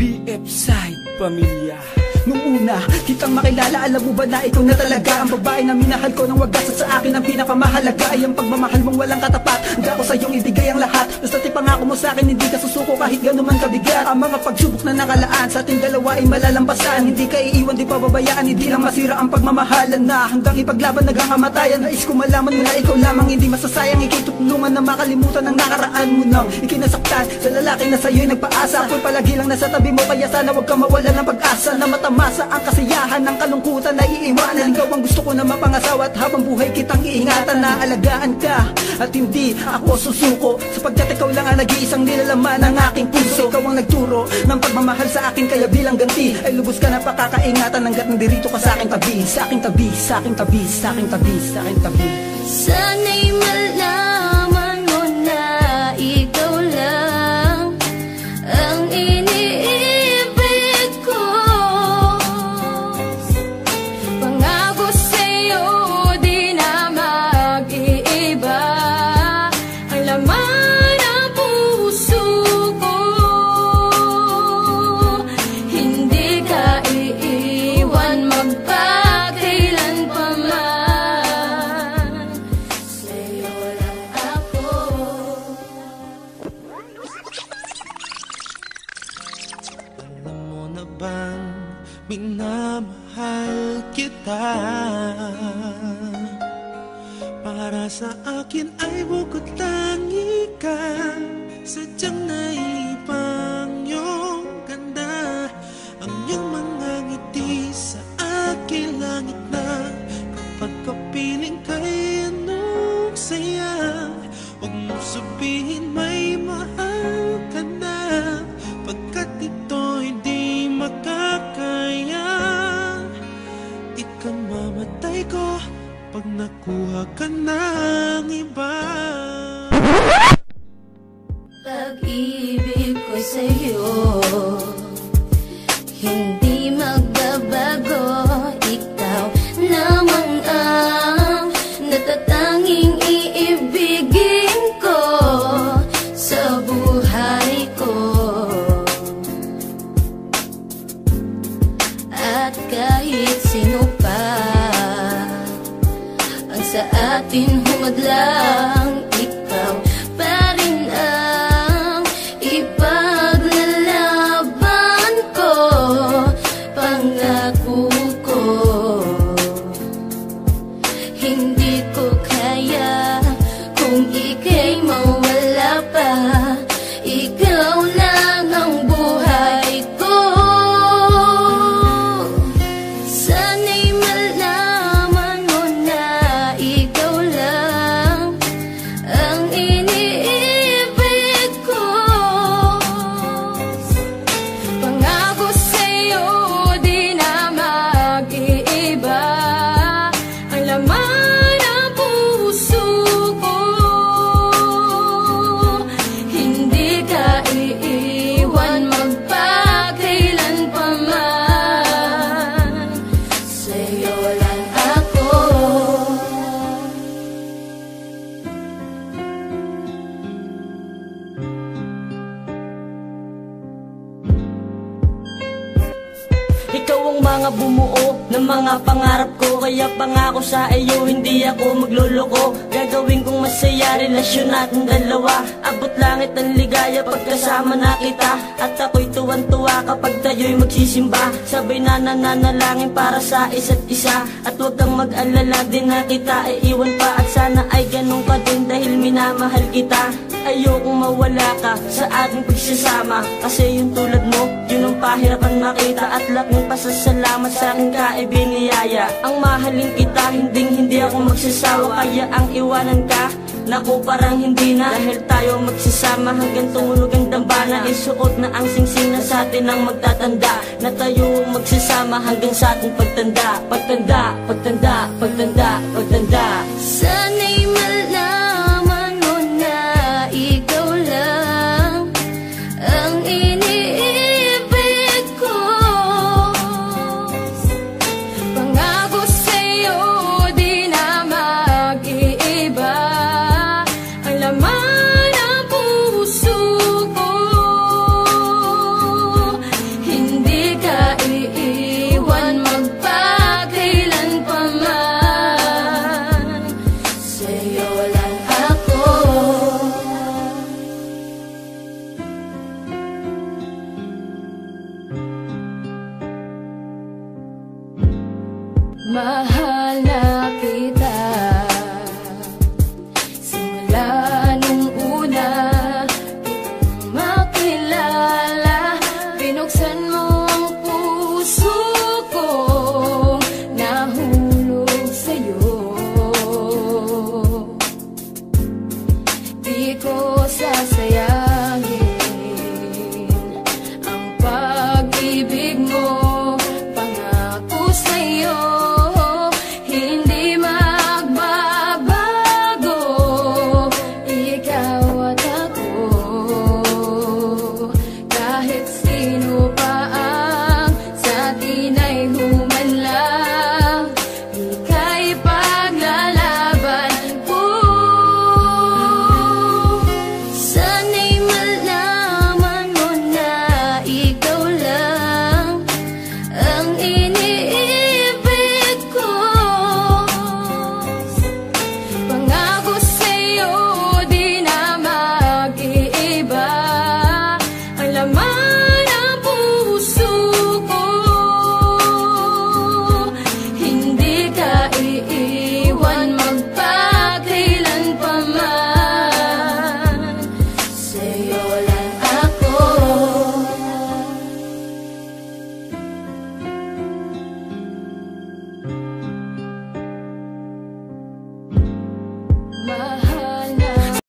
BF Side Pamilya. Nung una, kitang makilala. Alam mo ba na ikaw na talaga Ang babae na minahal ko? Ng wagas At sa akin ang pinakamahalaga Ay ang pagmamahal mong walang katapat. Handa ko sa iyong ibigay ang lahat. Basta tipangako mo sa akin Hindi ka susuko kahit gano'n man kabigat. Ang mga pagsubok na nakalaan Sa ating dalawa ay malalampasan Hindi ka iiwan, di pababayaan Hindi lang masira ang pagmamahalan na. Hanggang ipaglaban nagkakamatayan Nais ko malaman mo na ikaw lamang Hindi masasayang. Ikitutulungan na makalimutan Ang nakaraan mo nang ikinasaktan. Sa lalaki na sa'yo'y nagpaasa. Ako'y palagi lang nasa tabi mo Kaya sana wag ka mawala ng pag-asa. Na matamasa ang kasiyahan ng kalungkutan na iiwanan. Ikaw ang gusto ko na mapangasawa At habang buhay kitang iingatan na alagaan ka. At hindi ako susuko Sapagkat ikaw lang ang nag-iisang nilalaman ng aking puso. Ikaw ang nagturo ng pagmamahal sa akin Kaya bilang ganti ay lubos ka na pakakaingatan Hanggat nandirito ka sa aking tabi. Sa aking tabi, sa aking tabi, sa aking tabi, sa aking tabi. Sana'y kita. Para sa akin ay bukod tangi ka nakuha ka ng iba. Pag-ibig ko sa'yo Hindi magbabago. Ikaw naman ang Natatanging iibigin ko Sa buhay kung ika'y Sa'yo mga bumuo ng mga pangarap ko. Kaya pangako sa iyo hindi ako magluloko Gagawin kong masaya relasyon natin dalawa. Abot langit ang ligaya pagkasama na kita. At ako'y tuwan-tuwa kapag tayo'y magsisimba. Sabay na nananalangin para sa isa't isa. At huwag kang mag-alala din na kita iiwan pa. At sana ay ganun ka din dahil minamahal kita Ayokong mawala ka sa ating pagsasama. Kasi yung tulad mo, yun ang pahirapan makita At laking pasasalamat sa aking kaibiniyaya. Ang mahalin kita, hindi hindi ako magsasawa. Kaya ang iwanan ka, naku parang hindi na. Dahil tayo magsasama hanggang tumunog ang dambana. Isuot na ang singsing na sa atin ang magtatanda. Na tayo magsasama hanggang sa ating pagtanda. Pagtanda, pagtanda, pagtanda, pagtanda. Sana'y malaman say